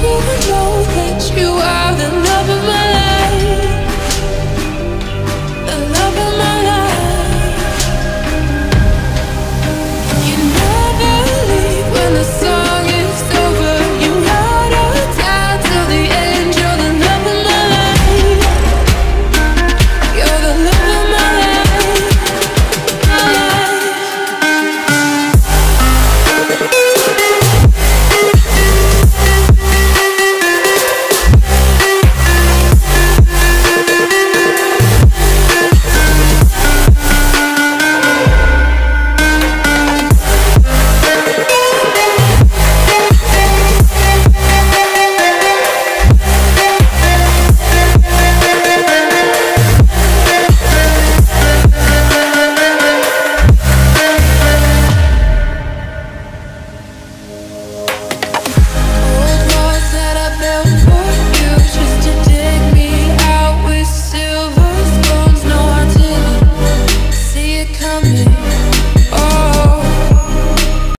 she